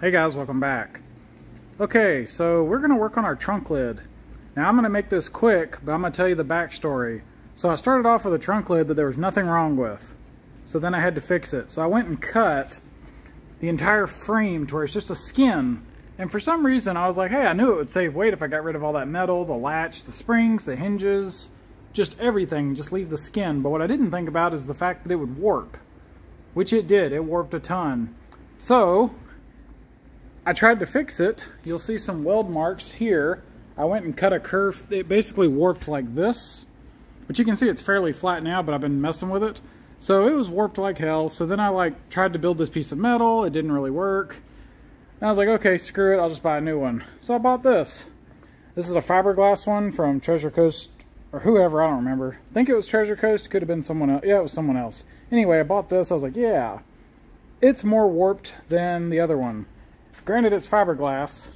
Hey guys, welcome back. Okay, so we're gonna work on our trunk lid. Now I'm gonna make this quick, but I'm gonna tell you the backstory. So I started off with a trunk lid that there was nothing wrong with. So then I had to fix it. So I went and cut the entire frame to where it's just a skin. And for some reason I was like, hey, I knew it would save weight if I got rid of all that metal, the latch, the springs, the hinges, just everything, just leave the skin. But what I didn't think about is the fact that it would warp, which it did, it warped a ton. So I tried to fix it. You'll see some weld marks here. I went and cut a curve. It basically warped like this, but you can see it's fairly flat now, but I've been messing with it. So it was warped like hell. So then I like tried to build this piece of metal. It didn't really work. And I was like, okay, screw it. I'll just buy a new one. So I bought this. This is a fiberglass one from Treasure Coast or whoever, I don't remember. I think it was Treasure Coast. Could have been someone else. Yeah, it was someone else. Anyway, I bought this. I was like, yeah, it's more warped than the other one. Granted, it's fiberglass.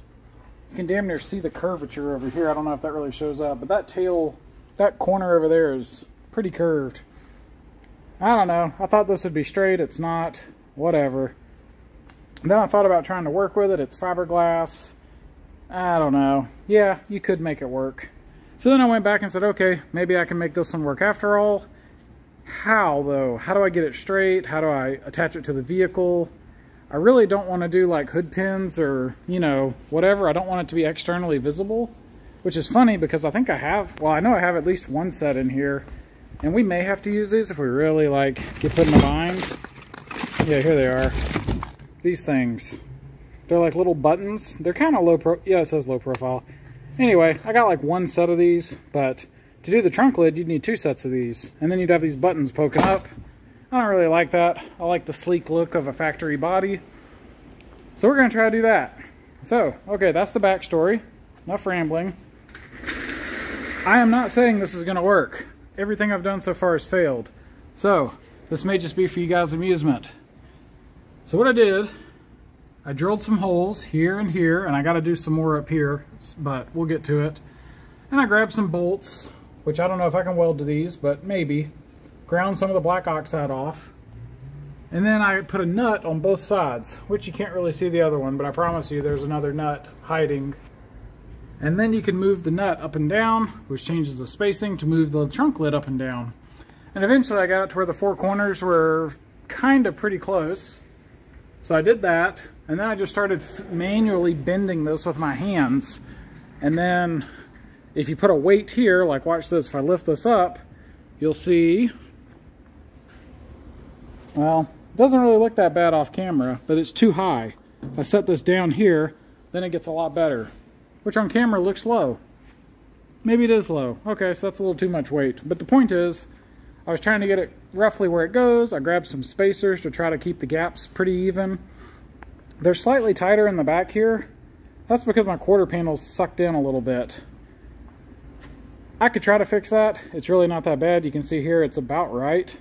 You can damn near see the curvature over here. I don't know if that really shows up, but that tail, that corner over there is pretty curved. I don't know. I thought this would be straight. It's not. Whatever. Then I thought about trying to work with it. It's fiberglass. I don't know. Yeah, you could make it work. So then I went back and said, okay, maybe I can make this one work after all. How, though? How do I get it straight? How do I attach it to the vehicle? I really don't want to do like hood pins or, you know, whatever. I don't want it to be externally visible, which is funny because I think I have, well, I know I have at least one set in here. And we may have to use these if we really like get put in a bind. Yeah, here they are. These things. They're like little buttons. They're kind of low pro, yeah, it says low profile. Anyway, I got like one set of these, but to do the trunk lid, you'd need two sets of these. And then you'd have these buttons poking up. I don't really like that. I like the sleek look of a factory body. So we're going to try to do that. So, okay, that's the backstory. Enough rambling. I am not saying this is going to work. Everything I've done so far has failed. So, this may just be for you guys' amusement. So what I did, I drilled some holes here and here, and I got to do some more up here, but we'll get to it. And I grabbed some bolts, which I don't know if I can weld to these, but maybe. Ground some of the black oxide off. And then I put a nut on both sides, which you can't really see the other one, but I promise you there's another nut hiding. And then you can move the nut up and down, which changes the spacing to move the trunk lid up and down. And eventually I got it to where the four corners were kind of pretty close. So I did that, and then I just started manually bending this with my hands. And then if you put a weight here, like watch this, if I lift this up, you'll see, well, it doesn't really look that bad off camera, but it's too high. If I set this down here, then it gets a lot better, which on camera looks low. Maybe it is low. Okay, so that's a little too much weight. But the point is, I was trying to get it roughly where it goes. I grabbed some spacers to try to keep the gaps pretty even. They're slightly tighter in the back here. That's because my quarter panel's sucked in a little bit. I could try to fix that. It's really not that bad. You can see here it's about right.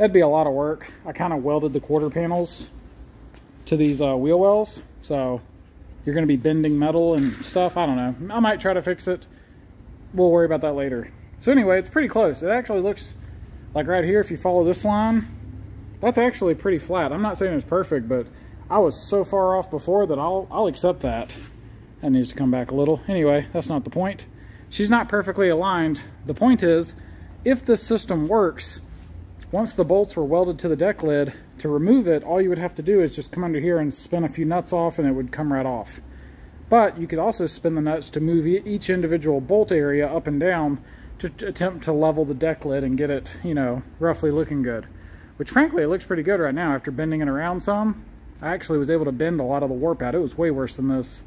That'd be a lot of work. I kind of welded the quarter panels to these uh, wheel wells. So you're going to be bending metal and stuff. I don't know. I might try to fix it. We'll worry about that later. So anyway, it's pretty close. It actually looks like right here, if you follow this line, that's actually pretty flat. I'm not saying it's perfect, but I was so far off before that I'll, I'll accept that. That needs to come back a little. Anyway, that's not the point. She's not perfectly aligned. The point is, if this system works, once the bolts were welded to the deck lid, to remove it, all you would have to do is just come under here and spin a few nuts off and it would come right off. But you could also spin the nuts to move each individual bolt area up and down to attempt to level the deck lid and get it, you know, roughly looking good. Which frankly, it looks pretty good right now after bending it around some. I actually was able to bend a lot of the warp out. It was way worse than this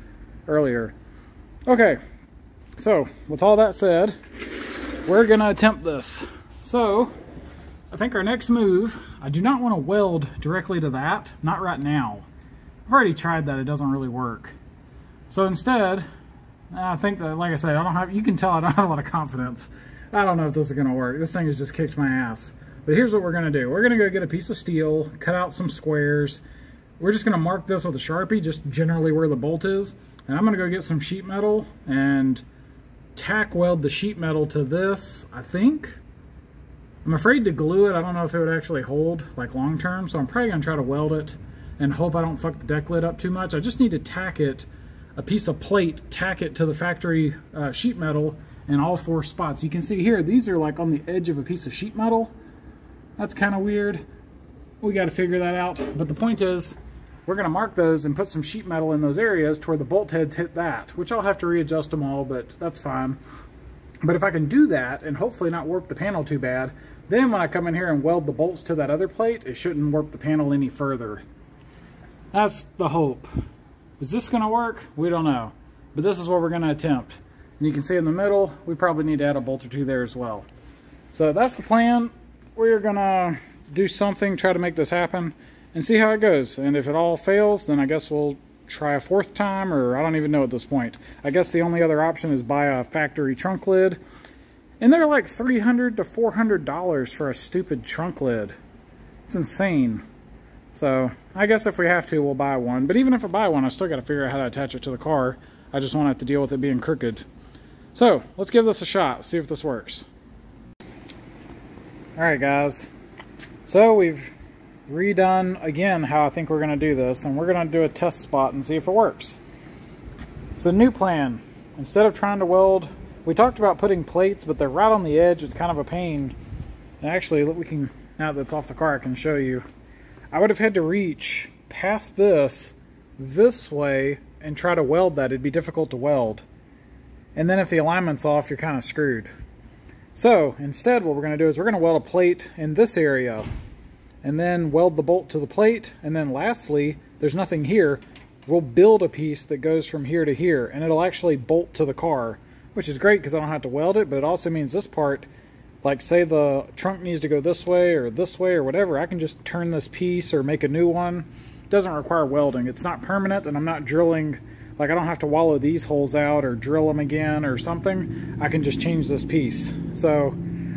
earlier. Okay, so with all that said, we're gonna attempt this. So, I think our next move, I do not want to weld directly to that, not right now. I've already tried that, it doesn't really work. So instead, I think that, like I said, I don't have, you can tell I don't have a lot of confidence. I don't know if this is gonna work. This thing has just kicked my ass. But here's what we're gonna do. We're gonna go get a piece of steel, cut out some squares, we're just going to mark this with a Sharpie, just generally where the bolt is. And I'm going to go get some sheet metal and tack weld the sheet metal to this, I think. I'm afraid to glue it. I don't know if it would actually hold like long term, so I'm probably to try to weld it and hope I don't fuck the deck lid up too much. I just need to tack it, a piece of plate, tack it to the factory uh, sheet metal in all four spots. You can see here, these are like on the edge of a piece of sheet metal. That's kind of weird. We got to figure that out. But the point is, we're going to mark those and put some sheet metal in those areas to where the bolt heads hit that, which I'll have to readjust them all, but that's fine. But if I can do that and hopefully not warp the panel too bad, then when I come in here and weld the bolts to that other plate, it shouldn't warp the panel any further. That's the hope. Is this going to work? We don't know. But this is what we're going to attempt. And you can see in the middle, we probably need to add a bolt or two there as well. So that's the plan. We're going to do something, try to make this happen and see how it goes. And if it all fails, then I guess we'll try a fourth time, or I don't even know at this point. I guess the only other option is buy a factory trunk lid. And they're like 300 to $400 for a stupid trunk lid. It's insane. So I guess if we have to, we'll buy one. But even if I buy one, I still got to figure out how to attach it to the car. I just want to have to deal with it being crooked. So let's give this a shot, see if this works. All right, guys. So we've redone again how I think we're going to do this and we're going to do a test spot and see if it works. So new plan, instead of trying to weld, we talked about putting plates but they're right on the edge, it's kind of a pain. And actually we can, now that it's off the car I can show you. I would have had to reach past this, this way and try to weld that, it'd be difficult to weld. And then if the alignment's off, you're kind of screwed. So instead what we're going to do is we're going to weld a plate in this area and then weld the bolt to the plate. And then lastly, there's nothing here. We'll build a piece that goes from here to here and it'll actually bolt to the car, which is great because I don't have to weld it, but it also means this part, like say the trunk needs to go this way or this way or whatever, I can just turn this piece or make a new one. It doesn't require welding. It's not permanent and I'm not drilling, like I don't have to wallow these holes out or drill them again or something. I can just change this piece. So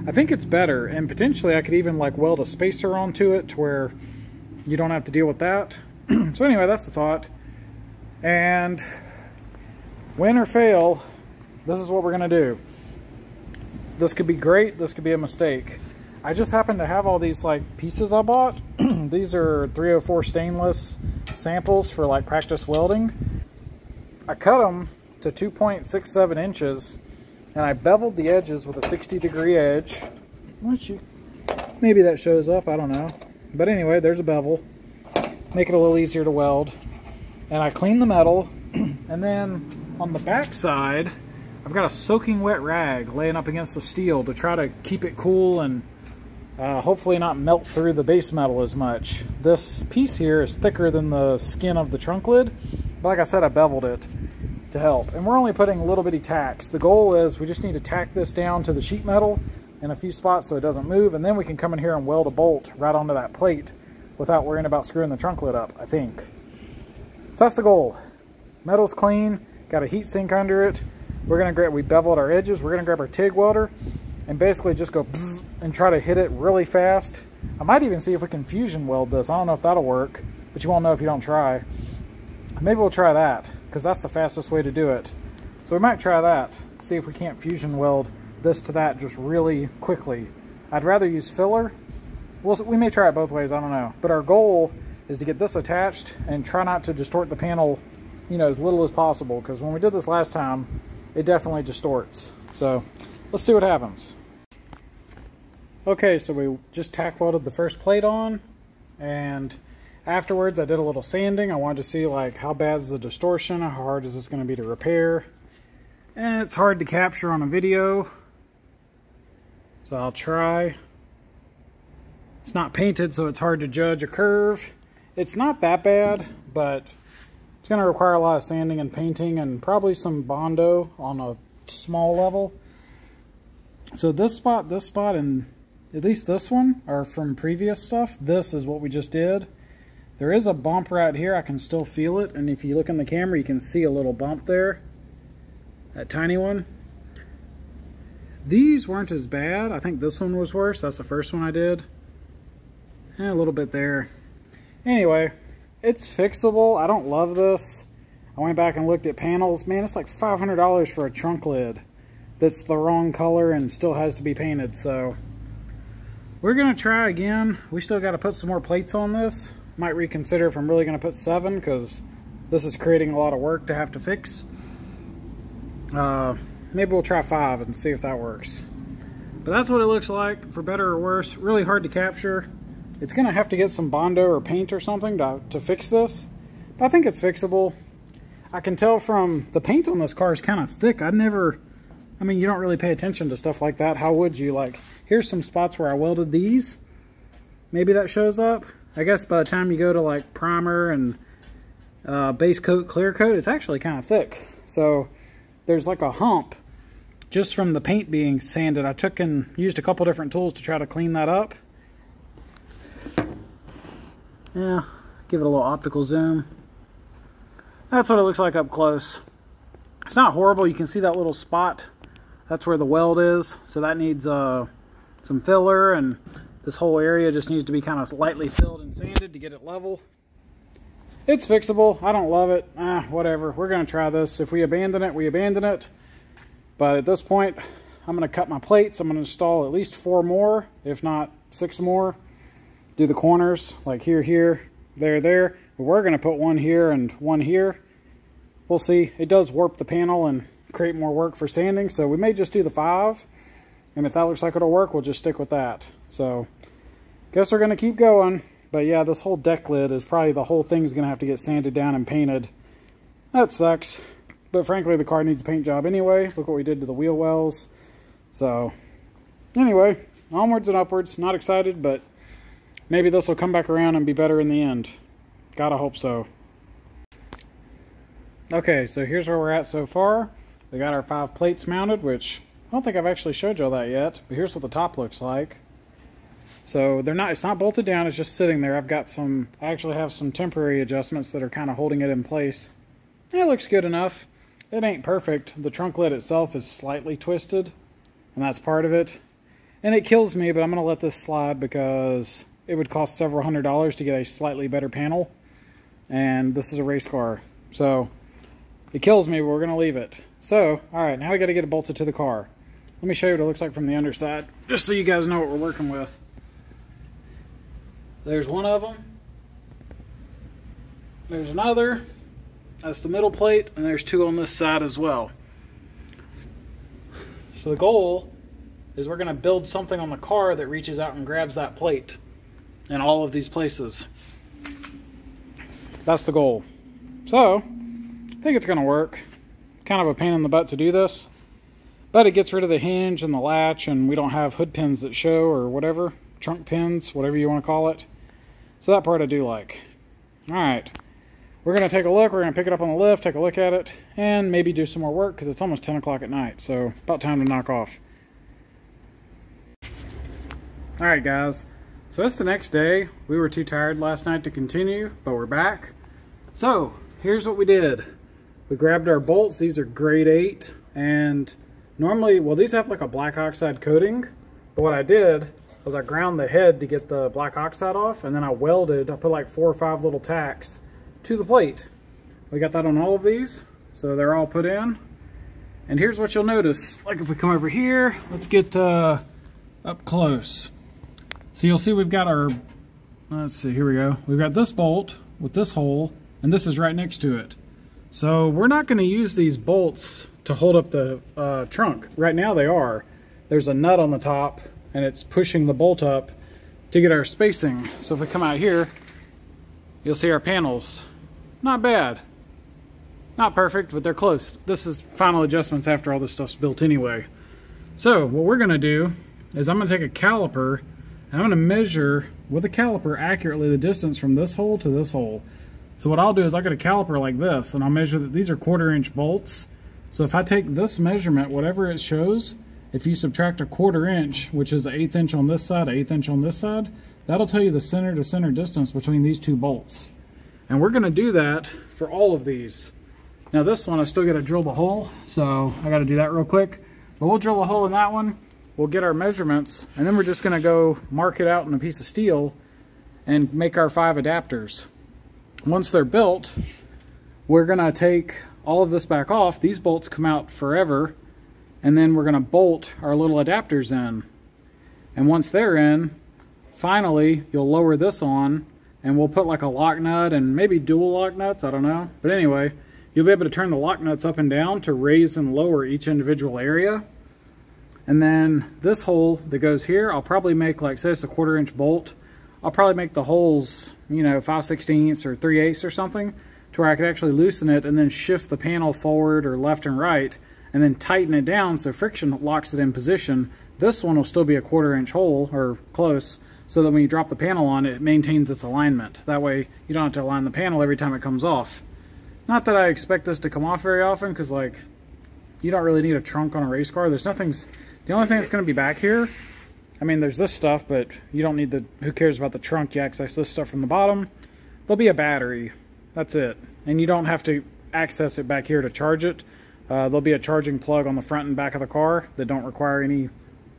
I think it's better, and potentially I could even like weld a spacer onto it to where you don't have to deal with that. so anyway, that's the thought. And win or fail, this is what we're gonna do. This could be great, this could be a mistake. I just happen to have all these like pieces I bought. these are 304 stainless samples for like practice welding. I cut them to 2.67 inches and I beveled the edges with a 60 degree edge. You, maybe that shows up, I don't know. But anyway, there's a bevel. Make it a little easier to weld. And I clean the metal. and then on the back side, I've got a soaking wet rag laying up against the steel to try to keep it cool and uh, hopefully not melt through the base metal as much. This piece here is thicker than the skin of the trunk lid. But like I said, I beveled it to help. And we're only putting a little bitty tacks. The goal is we just need to tack this down to the sheet metal in a few spots so it doesn't move, and then we can come in here and weld a bolt right onto that plate without worrying about screwing the trunk lid up, I think. So that's the goal. Metal's clean, got a heat sink under it. We're gonna grab, we beveled our edges, we're gonna grab our TIG welder and basically just go and try to hit it really fast. I might even see if we can fusion weld this. I don't know if that'll work, but you won't know if you don't try. Maybe we'll try that because that's the fastest way to do it. So we might try that, see if we can't fusion weld this to that just really quickly. I'd rather use filler. We'll, we may try it both ways, I don't know. But our goal is to get this attached and try not to distort the panel, you know, as little as possible. Because when we did this last time, it definitely distorts. So let's see what happens. Okay, so we just tack welded the first plate on and Afterwards, I did a little sanding. I wanted to see like how bad is the distortion, how hard is this going to be to repair. And it's hard to capture on a video, so I'll try. It's not painted, so it's hard to judge a curve. It's not that bad, but it's going to require a lot of sanding and painting and probably some Bondo on a small level. So this spot, this spot, and at least this one are from previous stuff. This is what we just did. There is a bump right here. I can still feel it. And if you look in the camera, you can see a little bump there. That tiny one. These weren't as bad. I think this one was worse. That's the first one I did. And a little bit there. Anyway, it's fixable. I don't love this. I went back and looked at panels. Man, it's like $500 for a trunk lid that's the wrong color and still has to be painted. So we're going to try again. We still got to put some more plates on this might reconsider if I'm really going to put seven because this is creating a lot of work to have to fix. Uh, maybe we'll try five and see if that works. But that's what it looks like, for better or worse. Really hard to capture. It's going to have to get some Bondo or paint or something to, to fix this. But I think it's fixable. I can tell from the paint on this car is kind of thick. I never, I mean, you don't really pay attention to stuff like that. How would you? Like, here's some spots where I welded these. Maybe that shows up. I guess by the time you go to like primer and uh, base coat, clear coat, it's actually kind of thick. So there's like a hump just from the paint being sanded. I took and used a couple different tools to try to clean that up. Yeah, give it a little optical zoom. That's what it looks like up close. It's not horrible. You can see that little spot. That's where the weld is. So that needs uh, some filler and this whole area just needs to be kind of lightly filled and sanded to get it level. It's fixable. I don't love it. Ah, whatever. We're going to try this. If we abandon it, we abandon it. But at this point, I'm going to cut my plates. I'm going to install at least four more, if not six more. Do the corners, like here, here, there, there. But we're going to put one here and one here. We'll see. It does warp the panel and create more work for sanding. So we may just do the five. And if that looks like it'll work, we'll just stick with that. So guess we're going to keep going. But yeah, this whole deck lid is probably the whole thing's going to have to get sanded down and painted. That sucks. But frankly, the car needs a paint job anyway. Look what we did to the wheel wells. So anyway, onwards and upwards. Not excited, but maybe this will come back around and be better in the end. Gotta hope so. Okay, so here's where we're at so far. We got our five plates mounted, which I don't think I've actually showed y'all that yet, but here's what the top looks like. So they're not, it's not bolted down, it's just sitting there. I've got some, I actually have some temporary adjustments that are kind of holding it in place. It looks good enough. It ain't perfect. The trunk lid itself is slightly twisted, and that's part of it. And it kills me, but I'm going to let this slide because it would cost several hundred dollars to get a slightly better panel. And this is a race car. So it kills me, but we're going to leave it. So, all right, now we got to get it bolted to the car. Let me show you what it looks like from the underside, just so you guys know what we're working with. There's one of them. There's another. That's the middle plate, and there's two on this side as well. So the goal is we're going to build something on the car that reaches out and grabs that plate in all of these places. That's the goal. So, I think it's going to work. Kind of a pain in the butt to do this, but it gets rid of the hinge and the latch, and we don't have hood pins that show or whatever, trunk pins, whatever you want to call it. So that part I do like. All right. We're going to take a look. We're going to pick it up on the lift, take a look at it, and maybe do some more work because it's almost 10 o'clock at night. So about time to knock off. All right, guys. So it's the next day. We were too tired last night to continue, but we're back. So here's what we did. We grabbed our bolts. These are grade 8. And normally, well, these have like a black oxide coating. But what I did was I ground the head to get the black oxide off, and then I welded, I put like four or five little tacks to the plate. We got that on all of these, so they're all put in. And here's what you'll notice. Like if we come over here, let's get uh, up close. So you'll see we've got our, let's see, here we go. We've got this bolt with this hole, and this is right next to it. So we're not gonna use these bolts to hold up the uh, trunk. Right now they are. There's a nut on the top and it's pushing the bolt up to get our spacing. So if we come out here, you'll see our panels. Not bad. Not perfect, but they're close. This is final adjustments after all this stuff's built anyway. So what we're gonna do is I'm gonna take a caliper I'm gonna measure with a caliper accurately the distance from this hole to this hole. So what I'll do is I'll get a caliper like this and I'll measure that these are quarter inch bolts. So if I take this measurement, whatever it shows, if you subtract a quarter inch, which is an eighth inch on this side, an eighth inch on this side, that'll tell you the center to center distance between these two bolts. And we're gonna do that for all of these. Now this one, I still gotta drill the hole, so I gotta do that real quick. But we'll drill a hole in that one, we'll get our measurements, and then we're just gonna go mark it out in a piece of steel and make our five adapters. Once they're built, we're gonna take all of this back off. These bolts come out forever and then we're going to bolt our little adapters in. And once they're in, finally, you'll lower this on, and we'll put like a lock nut and maybe dual lock nuts, I don't know. But anyway, you'll be able to turn the lock nuts up and down to raise and lower each individual area. And then this hole that goes here, I'll probably make like, say it's a quarter inch bolt, I'll probably make the holes, you know, 5 16ths or 3 eighths or something to where I could actually loosen it and then shift the panel forward or left and right and then tighten it down so friction locks it in position. This one will still be a quarter inch hole or close so that when you drop the panel on it, it maintains its alignment. That way you don't have to align the panel every time it comes off. Not that I expect this to come off very often because like you don't really need a trunk on a race car. There's nothing's, the only thing that's going to be back here, I mean there's this stuff but you don't need the, who cares about the trunk, you access this stuff from the bottom. There'll be a battery, that's it. And you don't have to access it back here to charge it. Uh, there'll be a charging plug on the front and back of the car that don't require any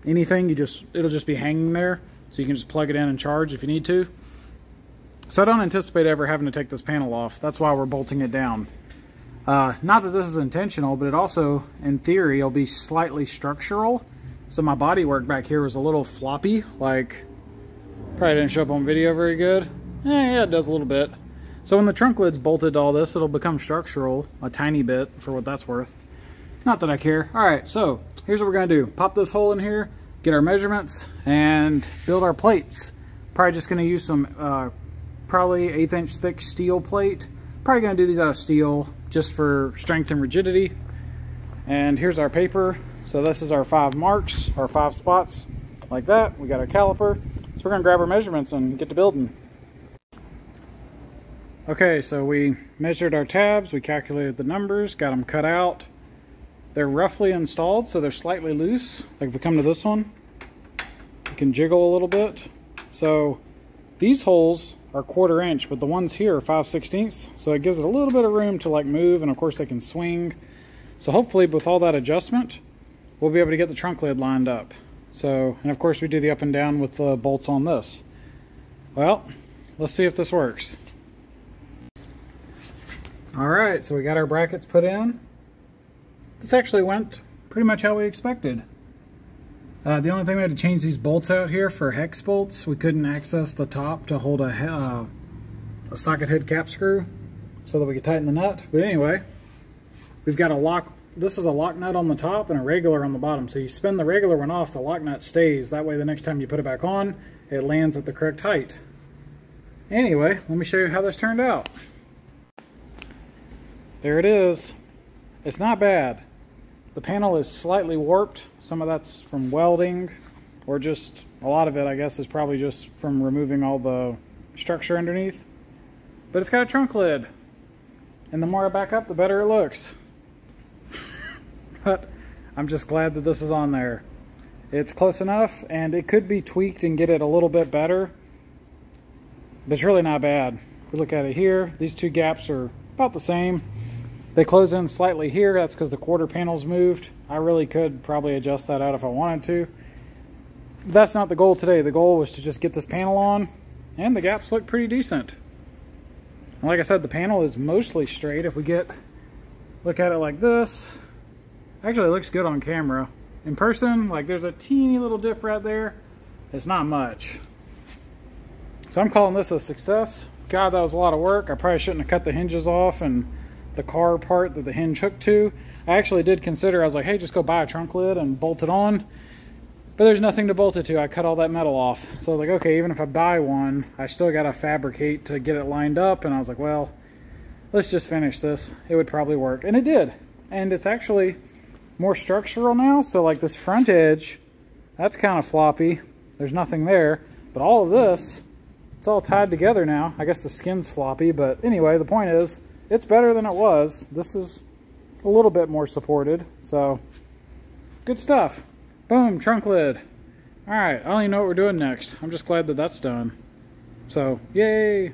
anything. You just It'll just be hanging there. So you can just plug it in and charge if you need to. So I don't anticipate ever having to take this panel off. That's why we're bolting it down. Uh, not that this is intentional, but it also, in theory, will be slightly structural. So my body work back here was a little floppy, like, probably didn't show up on video very good. Eh, yeah, it does a little bit. So when the trunk lid's bolted to all this, it'll become structural a tiny bit for what that's worth. Not that I care. All right, so here's what we're gonna do. Pop this hole in here, get our measurements, and build our plates. Probably just gonna use some uh, probably eighth inch thick steel plate. Probably gonna do these out of steel just for strength and rigidity. And here's our paper. So this is our five marks, our five spots like that. We got our caliper. So we're gonna grab our measurements and get to building. Okay, so we measured our tabs, we calculated the numbers, got them cut out. They're roughly installed, so they're slightly loose. Like if we come to this one, you can jiggle a little bit. So these holes are quarter inch, but the ones here are 5 sixteenths. So it gives it a little bit of room to like move, and of course they can swing. So hopefully with all that adjustment, we'll be able to get the trunk lid lined up. So, and of course we do the up and down with the bolts on this. Well, let's see if this works. All right, so we got our brackets put in. This actually went pretty much how we expected. Uh, the only thing we had to change these bolts out here for hex bolts. We couldn't access the top to hold a, uh, a socket head cap screw so that we could tighten the nut. But anyway, we've got a lock. This is a lock nut on the top and a regular on the bottom. So you spin the regular one off, the lock nut stays. That way the next time you put it back on, it lands at the correct height. Anyway, let me show you how this turned out. There it is. It's not bad. The panel is slightly warped. Some of that's from welding or just a lot of it I guess is probably just from removing all the structure underneath. But it's got a trunk lid. And the more I back up, the better it looks. But I'm just glad that this is on there. It's close enough and it could be tweaked and get it a little bit better. But it's really not bad. If we look at it here, these two gaps are about the same. They close in slightly here. That's because the quarter panel's moved. I really could probably adjust that out if I wanted to. That's not the goal today. The goal was to just get this panel on, and the gaps look pretty decent. Like I said, the panel is mostly straight. If we get, look at it like this, actually it looks good on camera. In person, like there's a teeny little dip right there. It's not much. So I'm calling this a success. God, that was a lot of work. I probably shouldn't have cut the hinges off and the car part that the hinge hooked to. I actually did consider, I was like, hey, just go buy a trunk lid and bolt it on. But there's nothing to bolt it to. I cut all that metal off. So I was like, okay, even if I buy one, I still got to fabricate to get it lined up. And I was like, well, let's just finish this. It would probably work. And it did. And it's actually more structural now. So like this front edge, that's kind of floppy. There's nothing there. But all of this, it's all tied together now. I guess the skin's floppy. But anyway, the point is, it's better than it was. This is a little bit more supported, so good stuff. Boom, trunk lid. All right, I don't even know what we're doing next. I'm just glad that that's done. So, yay!